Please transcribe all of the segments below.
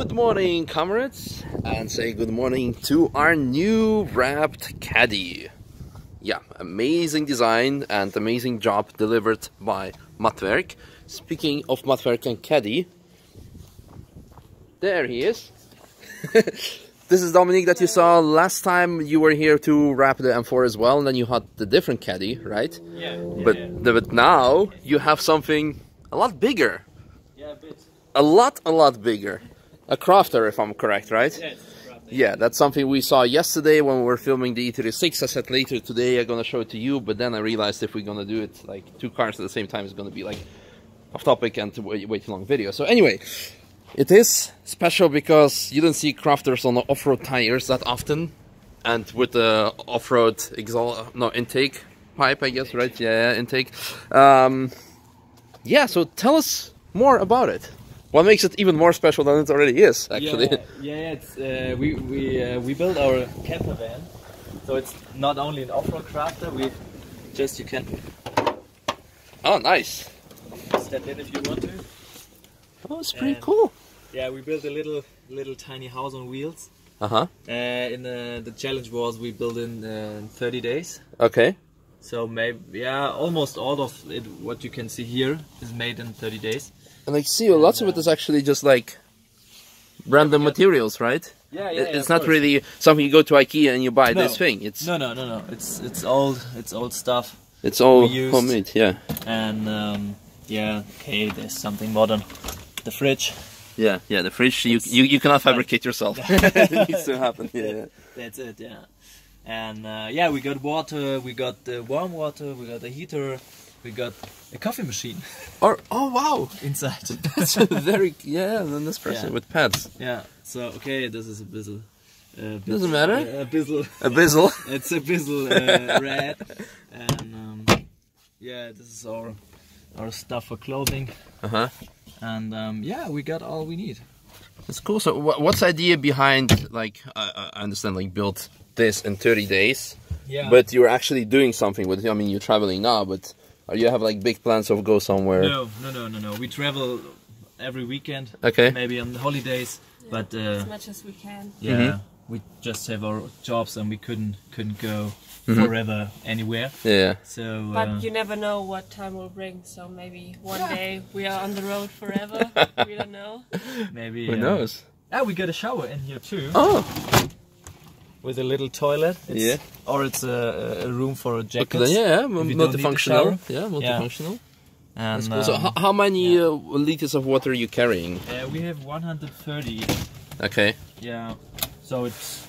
Good morning, comrades, and say good morning to our new wrapped caddy. Yeah, amazing design and amazing job delivered by Mattwerk. Speaking of Mattwerk and caddy, there he is. this is Dominik that you saw last time you were here to wrap the M4 as well, and then you had the different caddy, right? Yeah. But yeah, but now you have something a lot bigger, yeah, a bit. a lot a lot bigger, a crafter if I'm correct, right? Yeah, it's Yeah, that's something we saw yesterday when we were filming the E36. I said later today I'm gonna show it to you, but then I realized if we're gonna do it like two cars at the same time, it's gonna be like off topic and way, way too long video. So anyway, it is special because you don't see crafters on the off-road tires that often, and with the off-road exhaust no intake pipe, I guess, right? Yeah, yeah intake. Um, yeah, so tell us more about it. What makes it even more special than it already is, actually? Yeah, yeah, uh, we we uh, we built our camper van, so it's not only an off-road crafter. We just you can Oh, nice. step in if you want to. Oh, it's pretty And- cool. Yeah, we built a little little tiny house on wheels. Uh huh. Uh, in the the challenge was we built in uh, 30 days. Okay. So maybe yeah, almost all of it what you can see here is made in 30 days. And I see lots of it is actually just like random materials, right? Yeah, It- it's not really something you go to IKEA and you buy this thing. It's No, no, no, no. It's it's old. It's old stuff. it's all used- homemade. Yeah. And um, yeah, okay, there's something modern. The fridge. Yeah. Yeah. The fridge you you, you cannot fabricate yourself. it needs to happen. Yeah. yeah. That's it. Yeah. And uh, yeah, we got water. We got the warm water. We got a heater. We got a coffee machine Or oh wow, inside. that's a very yeah. Then this person Yeah. with pads. yeah. So okay, this is a bizzle. Uh, bit- Doesn't matter. A bizzle. A bizzle. It's a bizzle uh, red. And um, yeah, this is our our stuff for clothing. Uh huh. And um, yeah, we got all we need. That's cool. So wha- what's the idea behind like I, I- I understand like built this in 30 days, Yeah. but you're actually doing something with it. I mean, you're traveling now, but are you have like big plans of go somewhere? No, no, no, no, no. We travel every weekend. Okay. Maybe on the holidays, but uh, as much as we can. yeah, Mhm. we just have our jobs and we couldn't couldn't go Mhm. forever anywhere. Yeah. So But uh, you never know what time will bring. So maybe one day we are on the road forever. we don't know. maybe Who uh, knows? Ah, we got a shower in here too, Oh, with a little toilet. It's, Yeah. Or it's a, a room for a jackets. Then, yeah, if you don't need the multifunctional. Yeah, multifunctional. And That's cool. So um, how, many uh, liters of water are you carrying? uh, we have 130. Okay. Yeah. So it's.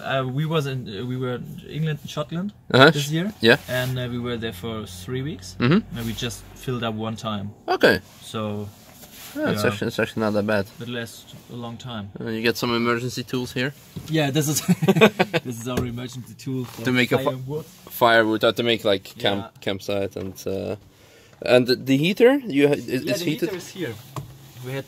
Uh, we was in uh, we were in England and Scotland Uh-huh. this year. Yeah. And uh, we were there for three weeks. Mhm. And we just filled up one time. Okay. So Yeah, it's, actually, it's actually not that bad. it lasts a long time. Uh, you get some emergency tools here. Yeah, this is this is our emergency tool for To make a fi- firewood. Firewood uh, to make like camp Yeah. campsite and uh, and the, the heater you ha- is, Yeah, the heated. heater is here. We had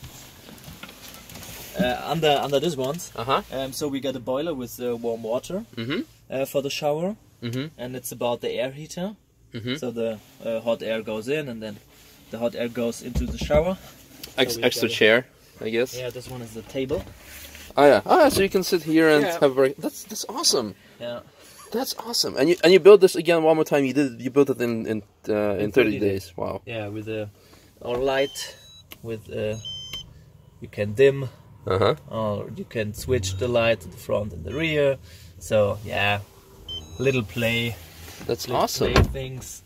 uh, under under this ones. Uh huh. Um, so we got a boiler with uh, warm water Mhm. uh, for the shower, Mhm. and it's about the air heater. Mhm. So the uh, hot air goes in, and then the hot air goes into the shower. Ex- we extra chair, I guess. Yeah, this one is the table. Oh yeah. Oh, yeah, so you can sit here and Yeah. have a break. That's that's awesome. Yeah. That's awesome. And you and you built this again one more time. You did you built it in in uh, in, In 30, 30 days. Wow. Yeah, with a or light, with uh, you can dim Uh huh. or you can switch the light to the front and the rear. So yeah, little play, That's little awesome. play things.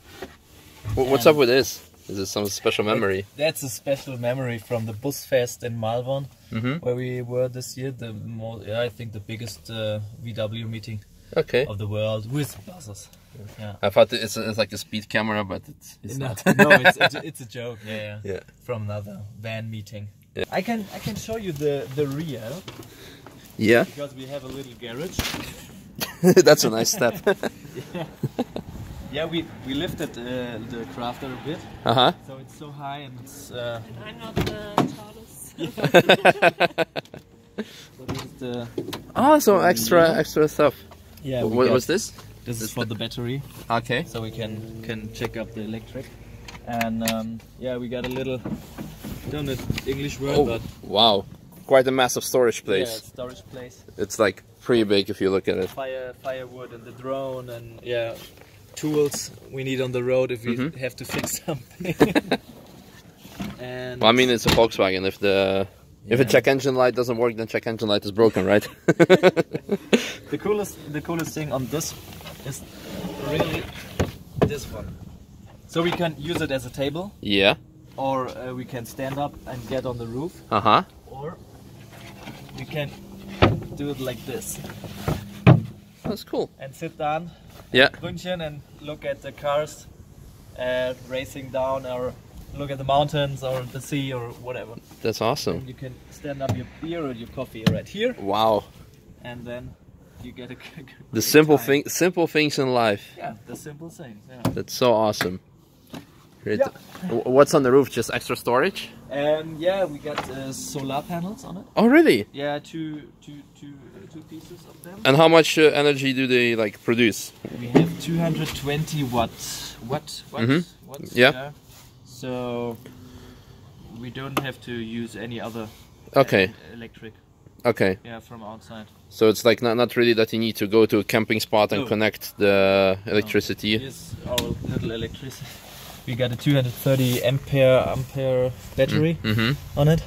Wh- What's And- up with this? Is it some special memory? That's a special memory from the Busfest in Malvern, Mhm. where we were this year. The more, yeah, I think the biggest uh, VW meeting Okay. of the world with buses. Yeah. I thought it's, it's like a speed camera, but it's, it's no, not. no, it's, a- it's a joke. Yeah, yeah. Yeah. From another van meeting. Yeah. I can I can show you the the rear Yeah. because we have a little garage. That's a nice step. Yeah, we we lifted uh, the crafter a bit, uh huh. so it's so high and it's. Uh, And I'm not the tallest. so this the Oh, so extra extra stuff. yeah. What was this? This is for the battery, Okay. so we can can check up the electric. And um, yeah, we got a little. Don't know English word, Oh, but wow. quite a massive storage Yeah, place. storage place. It's like pretty big if you look at it. Fire, firewood, and the drone, and yeah, tools we need on the road if we Mhm. have to fix something. and Well, I mean, it's a Volkswagen. If the if a check engine light doesn't work, then check engine light is broken, right? the coolest, the coolest thing on this is really this one. So we can use it as a table, yeah. or uh, we can stand up and get on the roof, Uh huh. or we can do it like this That's cool. and sit down, Yeah. Brünnchen, and look at the cars uh, racing down, or look at the mountains or the sea or whatever. That's awesome. And you can stand up your beer or your coffee right here, Wow. and then you get a. The simple thing, simple things in life. Yeah, the simple things. Yeah. That's so awesome. Great. Yeah. What's on the roof? Just extra storage? Um, yeah, we got uh, solar panels on it. Oh, really? Yeah, two, two, two, uh, two pieces of them. And how much uh, energy do they like produce? We have 220 watts. Watt? Watts? Mhm. Watts? Yeah. So we don't have to use any other Okay. uh, electric. Okay. Yeah, from outside. So it's like not not really that you need to go to a camping spot and No. connect the electricity. Here's our little electricity. We got a 230 ampere ampere battery Mm-hmm. on it.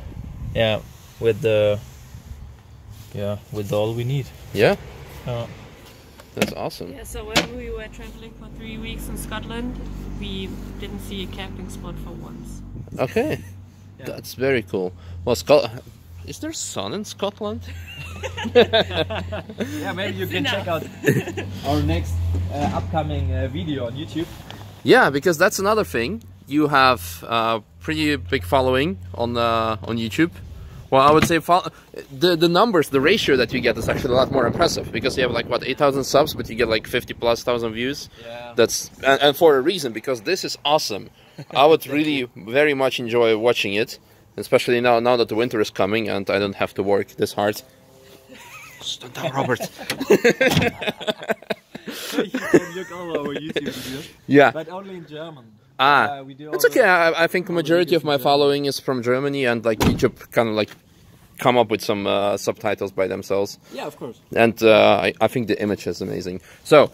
Yeah, with the yeah with all we need. Yeah. Uh, That's awesome. Yeah, so when we were traveling for three weeks in Scotland, we didn't see a camping spot for once. Okay. Yeah. That's very cool. Well, Scot. Is there sun in Scotland? yeah, maybe you can enough. check out our next uh, upcoming uh, video on YouTube. Yeah, because that's another thing. You have a pretty big following on uh, on YouTube. Well, I would say fo- the the numbers, the ratio that you get is actually a lot more impressive because you have like what eight thousand subs, but you get like fifty plus thousand views. Yeah. That's and, and for a reason because this is awesome. I would really very much enjoy watching it, especially now now that the winter is coming and I don't have to work this hard. Stop down, Robert. you can look all our YouTube videos, yeah. but only in German. Ah, Uh, we do it's okay. I, I think the majority of my following is from Germany, and like YouTube kind of like come up with some uh, subtitles by themselves. Yeah, of course. And uh, I, I think the image is amazing. So,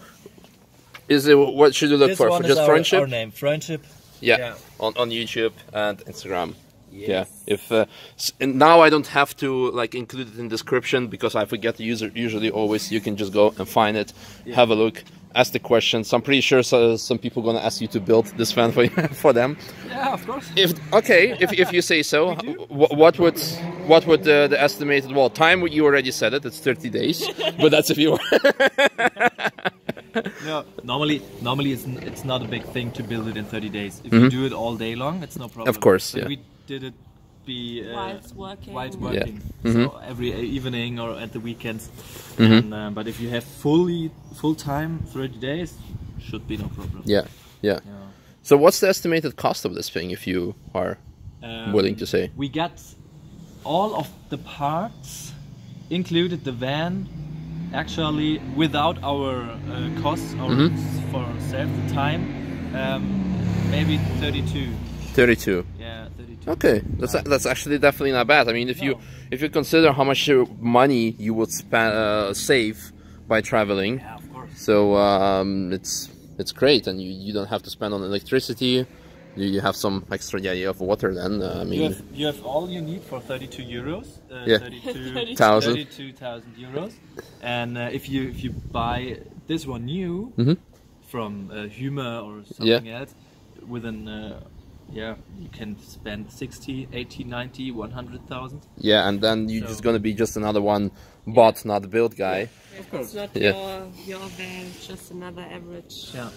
is it what should you look this for? For just our, Freundship? our name, Freundship. yeah. yeah. on on YouTube and Instagram. Yes. Yeah. If uh, now I don't have to like include it in description because I forget the user. Usually, always you can just go and find it, Yeah. have a look, ask the questions. I'm pretty sure so, some people gonna ask you to build this fan for for them. Yeah, of course. If okay, if, if you say so, what would what would the, the estimated well time? You already said it. It's 30 days, but that's if you. No, normally, normally it's, n- it's not a big thing to build it in 30 days. If Mhm. you do it all day long, it's no problem. Of course, But yeah. We did it be uh, Whilst working. whilst Yeah. working, Mhm. so every evening or at the weekends. Mhm. And, uh, but if you have fully full time 30 days, should be no problem. yeah, yeah. Yeah. So what's the estimated cost of this thing if you are Um, willing to say? We got all of the parts, included the van, actually without our uh, costs or Mhm. for save the time, um, maybe 32. 32. Yeah, 32. Okay, that's that's actually definitely not bad. I mean, if you if you consider how much uh, money you would spend uh, save by traveling, Yeah, of course. so um, it's it's great, and you, you don't have to spend on electricity. You, you have some extra yeah, you have water then. Uh, I mean, You have, you have all you need for 32 euros. Uh, Yeah. 32 Thousand. 32,000 euros. And uh, if you if you buy this one new Mhm. from uh, Hymer or something else, within uh, yeah, you can spend 60, 80, 90, 100,000. yeah, and then you're just gonna be just another one bought, not built guy. It's not Yeah. your, your van, just another average. Yeah.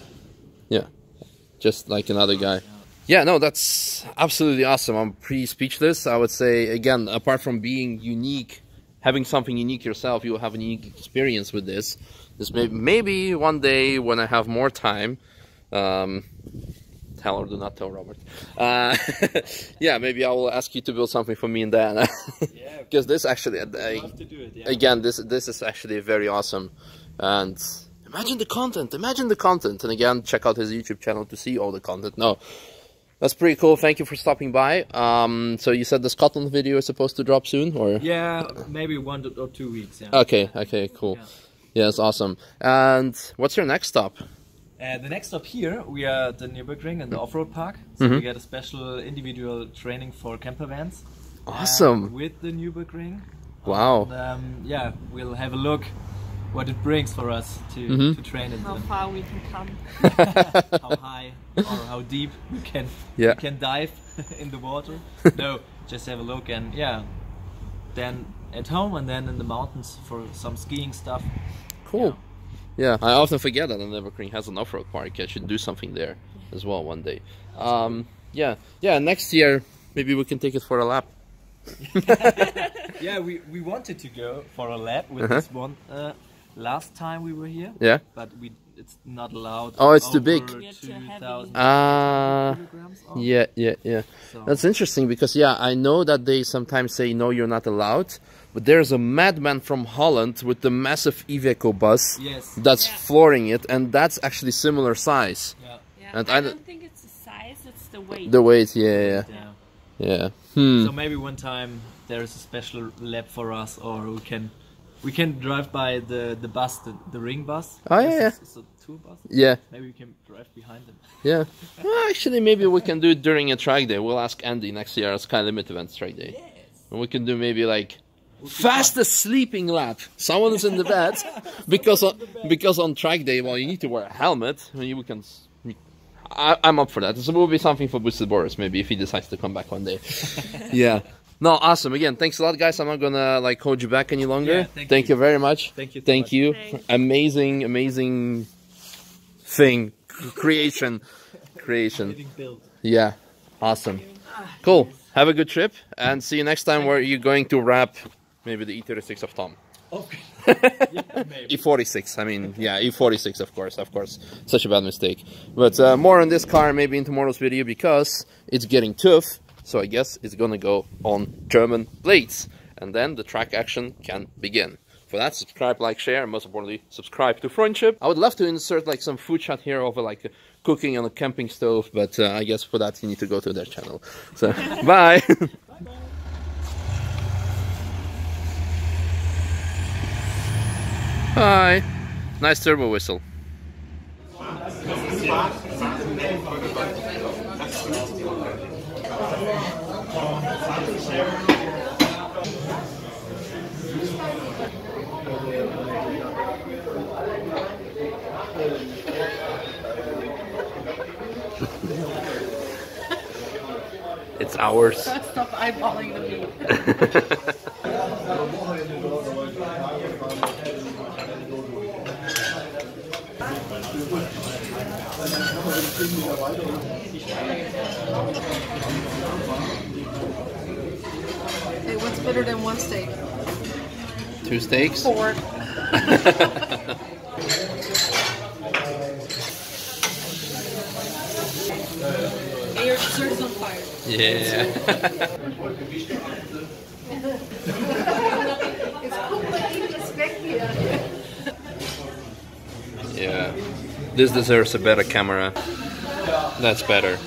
just like another guy. Yeah, no, that's absolutely awesome. I'm pretty speechless. I would say again, apart from being unique, having something unique yourself, you will have a unique experience with this. This may maybe one day when I have more time. Um, tell or do not tell Robert. Uh, yeah, maybe I will ask you to build something for me and Diana Yeah. because this actually, I'd I, love to do it. Yeah. again this this is actually very awesome and imagine the content imagine the content and again check out his youtube channel to see all the content no That's pretty cool. Thank you for stopping by. Um, so you said the Scotland video is supposed to drop soon, or? Yeah, maybe one or two weeks. Yeah. Okay. Okay. Cool. Yeah. Yeah, that's awesome. And what's your next stop? Uh, the next stop here, we are at the Nürburgring in the off-road park. So Mm-hmm. we get a special individual training for camper vans. uh, Awesome. with the Nürburgring. Wow. And, um, yeah, we'll have a look what it brings for us to, Mm-hmm. to train it. How far we can come. how high or how deep we can Yeah. we can dive in the water. no, just have a look and yeah. Then at home and then in the mountains for some skiing stuff. Cool. Yeah, I often forget that Nürburgring has an off-road park. I should do something there as well one day. Um, yeah, yeah. Next year, maybe we can take it for a lap. Yeah, we, we wanted to go for a lap with Uh-huh. this one uh, last time we were here, Yeah. but we it's not allowed. Oh, it's too big. Yeah, too heavy. 2,000 Ah. kilograms of- Yeah, yeah, yeah. So- That's interesting because yeah, I know that they sometimes say no, you're not allowed. But there's a madman from Holland with the massive Iveco bus Yes. that's Yeah. flooring it, and that's actually similar size. Yeah. Yeah. And I I don't- don't think it's the size, it's the weight. The weight, yeah, yeah, Yeah. yeah. Hmm. So maybe one time there is a special lab for us, or we can we can drive by the the bus, the, the ring bus. Oh, yeah, This yeah. is- It's a tour bus. Yeah, Maybe we can drive behind them. yeah. Well, actually, maybe we can do it during a track day. We'll ask Andy next year at Sky Limit events track day. And we can do maybe like fastest sleeping lap. Someone is in the bed because on, because on track day, well, you need to wear a helmet. I mean, we can. s- I, I'm up for that. This will be something for Boosted Boris, maybe if he decides to come back one day. yeah. No, awesome. Again, thanks a lot, guys. I'm not gonna like hold you back any longer. Yeah, thank you. you. very much. Thank you so Thank much. you. Thanks. Amazing, amazing thing, creation, creation. Yeah, awesome. Ah, cool. Have a good trip and see you next time where you're going to wrap maybe the E36 of Tom. Okay. yeah, maybe. E46, I mean, yeah, E46, of course, of course. Such a bad mistake. But uh, more on this car maybe in tomorrow's video because it's getting tough. So I guess it's gonna go on German blades. And then the track action can begin. For that, subscribe, like, share, and most importantly, subscribe to Freundship. I would love to insert like some food shot here of like cooking on a camping stove, but uh, I guess for that you need to go to their channel. So, bye. Hi. Nice turbo whistle. It's ours. Stop eyeballing the meat. Hey, what's better than one steak? Two steaks. Four. Your dessert's on fire. Yeah. It's completely spectacular. yeah. This deserves a better camera. That's better.